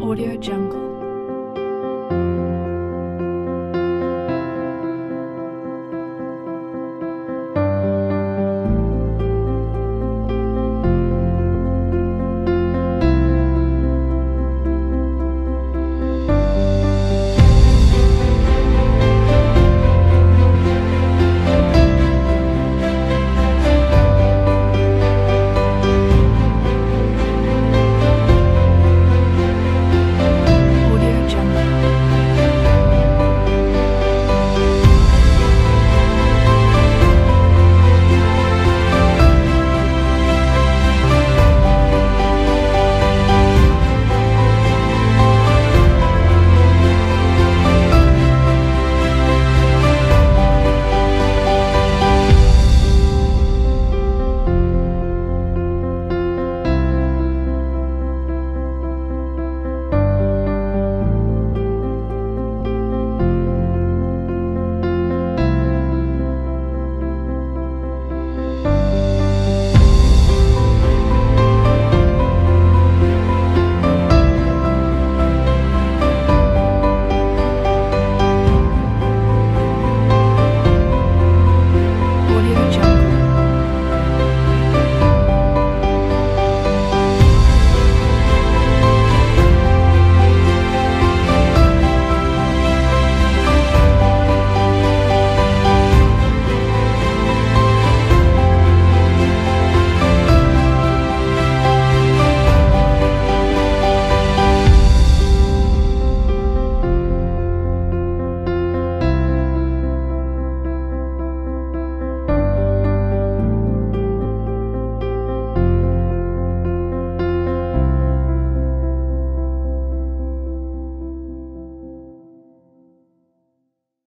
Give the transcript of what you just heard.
Audio Jungle.